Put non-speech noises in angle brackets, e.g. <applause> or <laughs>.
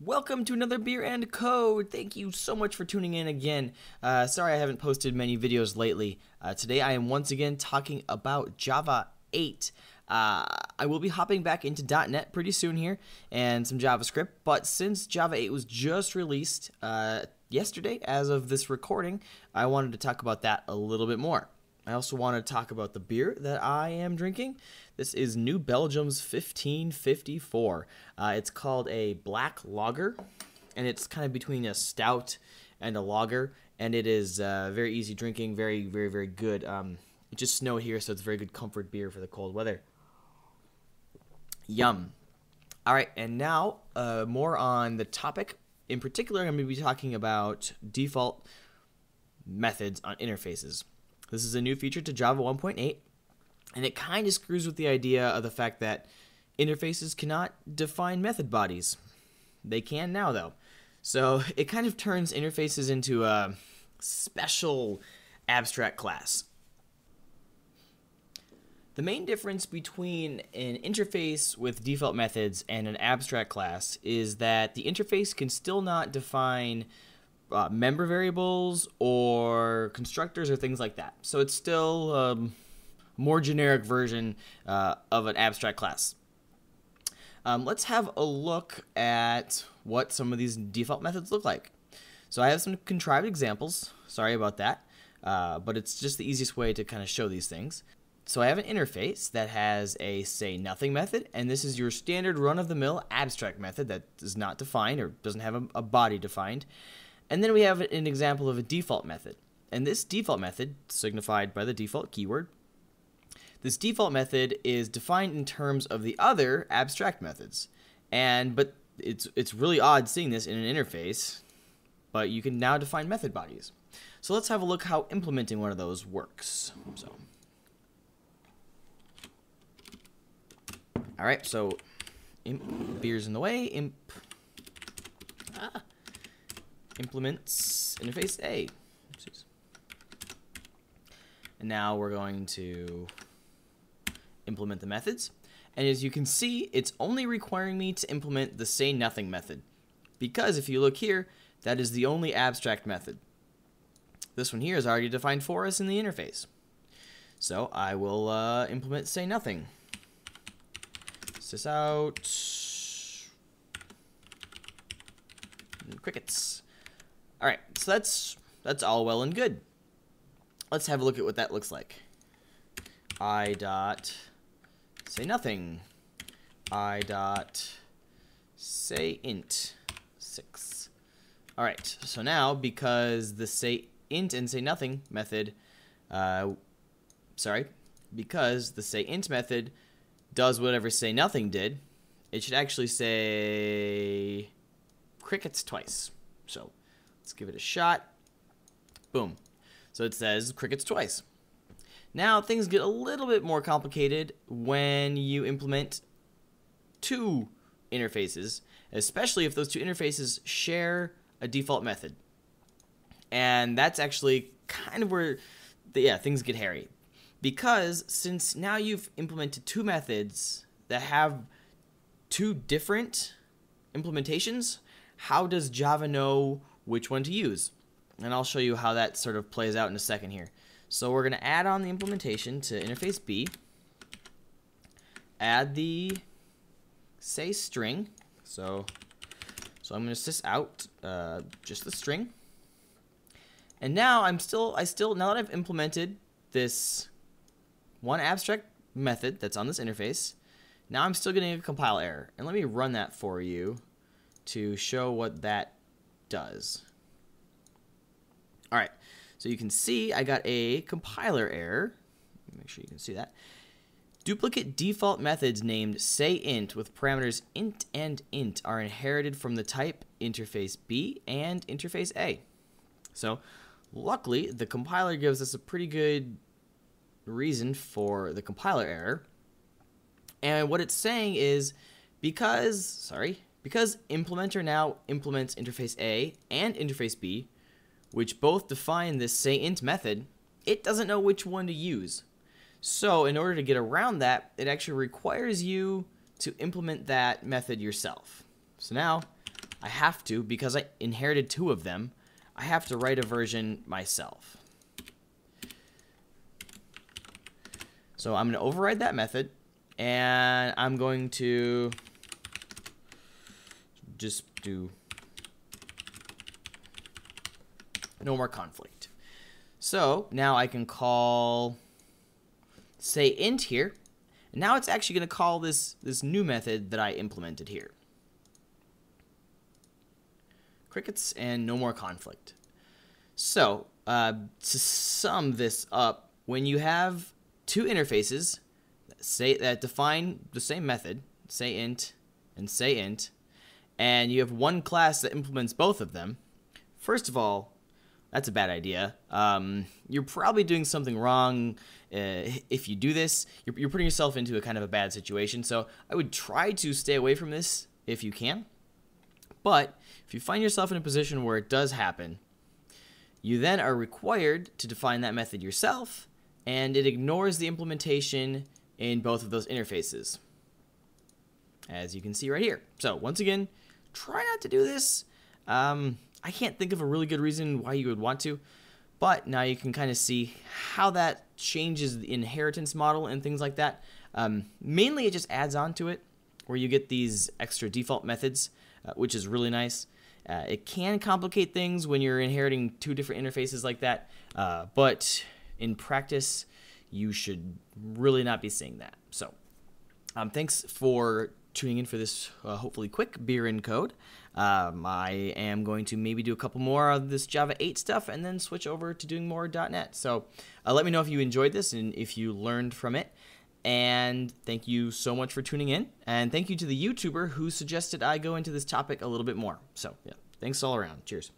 Welcome to another Beer and Code. Thank you so much for tuning in again. Uh, sorry I haven't posted many videos lately. Uh, today I am once again talking about Java 8. Uh, I will be hopping back into .NET pretty soon here and some JavaScript, but since Java 8 was just released uh, yesterday as of this recording, I wanted to talk about that a little bit more. I also want to talk about the beer that I am drinking. This is New Belgium's 1554. Uh, it's called a black lager, and it's kind of between a stout and a lager, and it is uh, very easy drinking, very, very, very good. Um, it just snowed here, so it's very good comfort beer for the cold weather. Yum. All right, and now uh, more on the topic. In particular, I'm going to be talking about default methods on interfaces. This is a new feature to Java 1.8, and it kind of screws with the idea of the fact that interfaces cannot define method bodies. They can now, though. So <laughs> it kind of turns interfaces into a special abstract class. The main difference between an interface with default methods and an abstract class is that the interface can still not define uh, member variables or constructors or things like that. So it's still um, more generic version uh, of an abstract class. Um, let's have a look at what some of these default methods look like. So I have some contrived examples. Sorry about that. Uh, but it's just the easiest way to kind of show these things. So I have an interface that has a say nothing method, and this is your standard run-of-the-mill abstract method that is not defined or doesn't have a, a body defined. And then we have an example of a default method. And this default method, signified by the default keyword, this default method is defined in terms of the other abstract methods. And but it's it's really odd seeing this in an interface, but you can now define method bodies. So let's have a look how implementing one of those works. So All right, so imp beers in the way, imp ah implements interface A. Oopsies. And now we're going to implement the methods. And as you can see, it's only requiring me to implement the say nothing method. Because if you look here, that is the only abstract method. This one here is already defined for us in the interface. So I will uh, implement say nothing. sys out. Crickets. All right, so that's that's all well and good. Let's have a look at what that looks like. I dot say nothing. I dot say int six. All right, so now because the say int and say nothing method, uh, sorry, because the say int method does whatever say nothing did, it should actually say crickets twice. So Let's give it a shot. Boom. So it says crickets twice. Now things get a little bit more complicated when you implement two interfaces, especially if those two interfaces share a default method. And that's actually kind of where, the, yeah, things get hairy. Because since now you've implemented two methods that have two different implementations, how does Java know which one to use. And I'll show you how that sort of plays out in a second here. So we're going to add on the implementation to interface B. Add the say string. So, so I'm going to sys out uh, just the string. And now I'm still, I still, now that I've implemented this one abstract method that's on this interface, now I'm still getting a compile error. And let me run that for you to show what that does. All right, so you can see I got a compiler error. Make sure you can see that. Duplicate default methods named sayInt with parameters int and int are inherited from the type interface B and interface A. So luckily, the compiler gives us a pretty good reason for the compiler error. And what it's saying is because, sorry, because implementer now implements interface A and interface B, which both define this sayInt method, it doesn't know which one to use. So in order to get around that, it actually requires you to implement that method yourself. So now I have to, because I inherited two of them, I have to write a version myself. So I'm going to override that method, and I'm going to just do no more conflict. So now I can call, say int here, and now it's actually going to call this, this new method that I implemented here. Crickets and no more conflict. So uh, to sum this up, when you have two interfaces say that define the same method, say int and say int, and you have one class that implements both of them, first of all, that's a bad idea. Um, you're probably doing something wrong uh, if you do this. You're, you're putting yourself into a kind of a bad situation. So I would try to stay away from this if you can. But if you find yourself in a position where it does happen, you then are required to define that method yourself, and it ignores the implementation in both of those interfaces, as you can see right here. So once again, try not to do this. Um, I can't think of a really good reason why you would want to, but now you can kind of see how that changes the inheritance model and things like that. Um, mainly, it just adds on to it, where you get these extra default methods, uh, which is really nice. Uh, it can complicate things when you're inheriting two different interfaces like that, uh, but in practice, you should really not be seeing that. So, um, thanks for tuning in for this uh, hopefully quick beer and code. Um, I am going to maybe do a couple more of this Java 8 stuff and then switch over to doing more .NET. So uh, let me know if you enjoyed this and if you learned from it. And thank you so much for tuning in. And thank you to the YouTuber who suggested I go into this topic a little bit more. So yeah, thanks all around. Cheers.